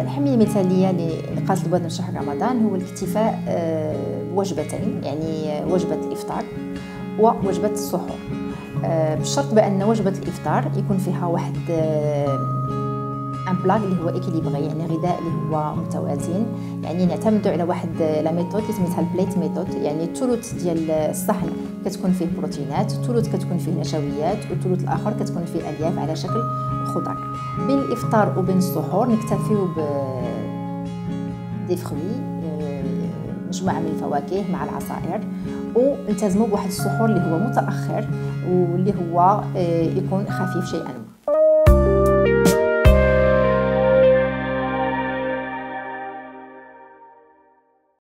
الحمية المثالية لإنقاص ال poids في شهر رمضان هو الاكتفاء بوجبتين يعني وجبة الإفطار ووجبة السحور بشرط بأن وجبة الإفطار يكون فيها واحد un plat اللي هو équilibré يعني غذاء اللي هو متوازن. يعني نعتمدوا على واحد la méthode اللي سميتها ال plate method يعني الثلث ديال الصحن كتكون فيه بروتينات الثلث كتكون فيه نشويات والثلث الآخر كتكون فيه ألياف على شكل خضر. بين الإفطار وبين السحور نكتفيو ب دي فروي مجموعة من الفواكه مع العصائر. ونلتزموا بواحد السحور اللي هو متأخر واللي هو آه، يكون خفيف شيئا.